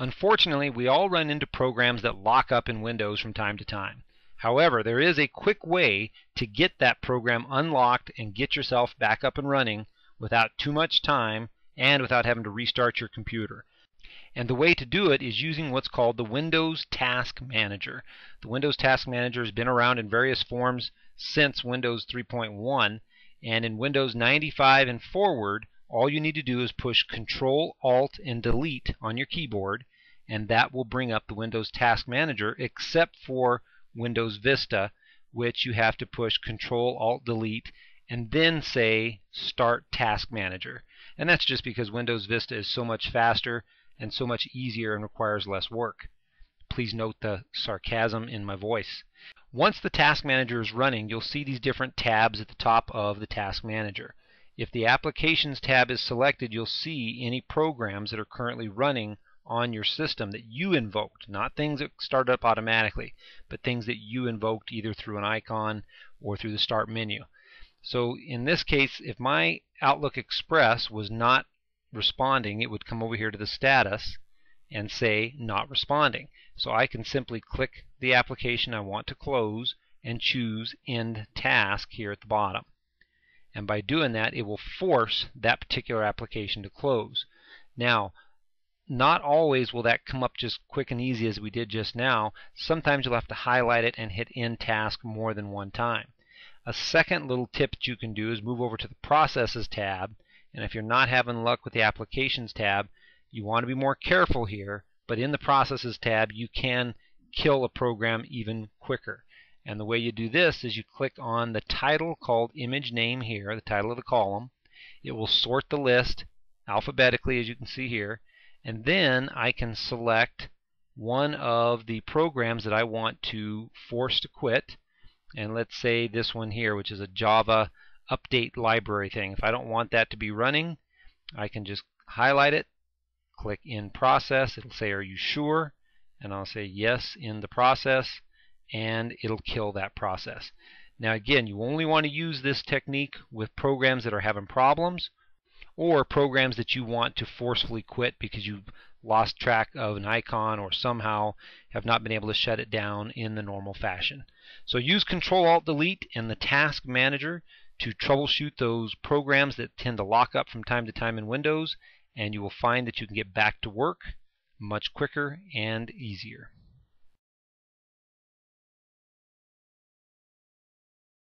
Unfortunately, we all run into programs that lock up in Windows from time to time. However, there is a quick way to get that program unlocked and get yourself back up and running without too much time and without having to restart your computer. And the way to do it is using what's called the Windows Task Manager. The Windows Task Manager has been around in various forms since Windows 3.1, and in Windows 95 and forward, all you need to do is push Control, Alt, and Delete on your keyboard, and that will bring up the Windows Task Manager, except for Windows Vista, which you have to push Control, Alt, Delete, and then say Start Task Manager. And that's just because Windows Vista is so much faster and so much easier and requires less work. Please note the sarcasm in my voice. Once the Task Manager is running, you'll see these different tabs at the top of the Task Manager. If the Applications tab is selected, you'll see any programs that are currently running on your system that you invoked, not things that start up automatically, but things that you invoked either through an icon or through the Start menu. So in this case, if my Outlook Express was not responding, it would come over here to the status and say not responding. So I can simply click the application I want to close and choose End Task here at the bottom. And by doing that, it will force that particular application to close. Now, not always will that come up just quick and easy as we did just now. Sometimes you'll have to highlight it and hit End Task more than one time. A second little tip that you can do is move over to the Processes tab, and if you're not having luck with the Applications tab, you want to be more careful here, but in the Processes tab you can kill a program even quicker. And the way you do this is you click on the title called image name here, the title of the column. It will sort the list alphabetically as you can see here and then I can select one of the programs that I want to force to quit. And let's say this one here which is a Java update library thing. If I don't want that to be running I can just highlight it click End Process. It'll say are you sure? And I'll say yes in the process and it'll kill that process. Now again you only want to use this technique with programs that are having problems or programs that you want to forcefully quit because you've lost track of an icon or somehow have not been able to shut it down in the normal fashion. So use Control Alt Delete and the Task Manager to troubleshoot those programs that tend to lock up from time to time in Windows and you will find that you can get back to work much quicker and easier.